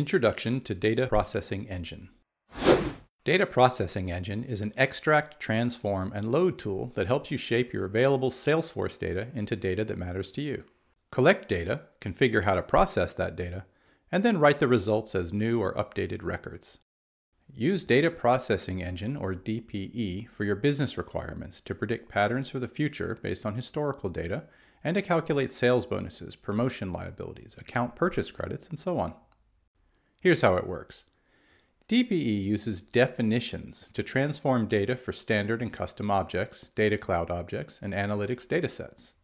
Introduction to Data Processing Engine. Data Processing Engine is an extract, transform, and load tool that helps you shape your available Salesforce data into data that matters to you. Collect data, configure how to process that data, and then write the results as new or updated records. Use Data Processing Engine, or DPE, for your business requirements to predict patterns for the future based on historical data and to calculate sales bonuses, promotion liabilities, account purchase credits, and so on. Here's how it works. DPE uses definitions to transform data for standard and custom objects, data cloud objects, and analytics datasets.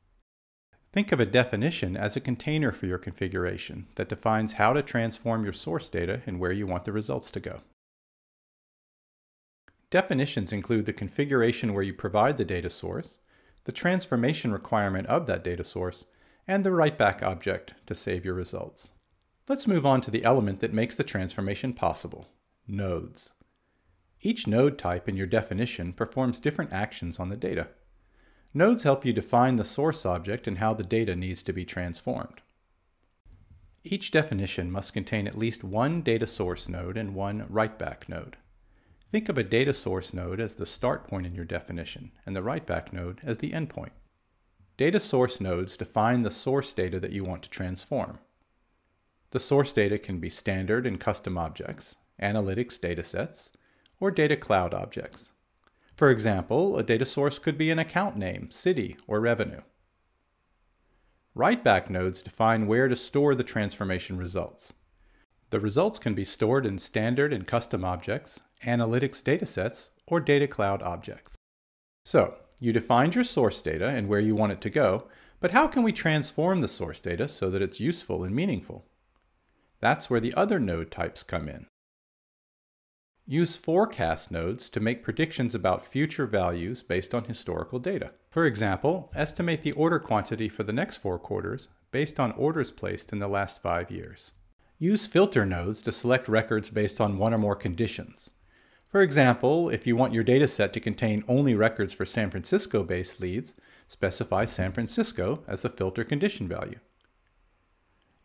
Think of a definition as a container for your configuration that defines how to transform your source data and where you want the results to go. Definitions include the configuration where you provide the data source, the transformation requirement of that data source, and the writeback object to save your results. Let's move on to the element that makes the transformation possible, nodes. Each node type in your definition performs different actions on the data. Nodes help you define the source object and how the data needs to be transformed. Each definition must contain at least one data source node and one writeback node. Think of a data source node as the start point in your definition and the writeback node as the endpoint. Data source nodes define the source data that you want to transform. The source data can be standard and custom objects, analytics datasets, or data cloud objects. For example, a data source could be an account name, city, or revenue. Writeback nodes define where to store the transformation results. The results can be stored in standard and custom objects, analytics datasets, or data cloud objects. So, you defined your source data and where you want it to go, but how can we transform the source data so that it's useful and meaningful? That's where the other node types come in. Use forecast nodes to make predictions about future values based on historical data. For example, estimate the order quantity for the next four quarters based on orders placed in the last five years. Use filter nodes to select records based on one or more conditions. For example, if you want your dataset to contain only records for San Francisco-based leads, specify San Francisco as the filter condition value.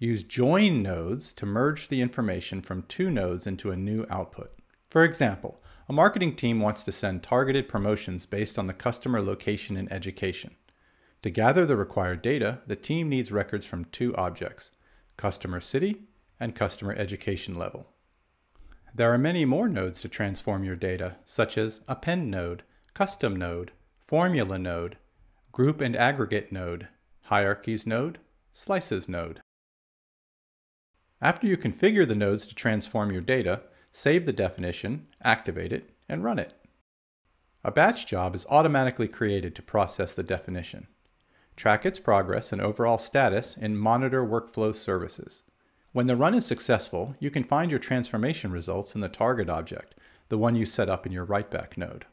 Use join nodes to merge the information from two nodes into a new output. For example, a marketing team wants to send targeted promotions based on the customer location and education. To gather the required data, the team needs records from two objects, customer city and customer education level. There are many more nodes to transform your data, such as append node, custom node, formula node, group and aggregate node, hierarchies node, slices node. After you configure the nodes to transform your data, save the definition, activate it, and run it. A batch job is automatically created to process the definition. Track its progress and overall status in Monitor Workflow Services. When the run is successful, you can find your transformation results in the target object, the one you set up in your writeback node.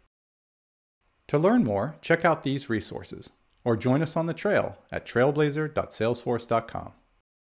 To learn more, check out these resources, or join us on the trail at trailblazer.salesforce.com.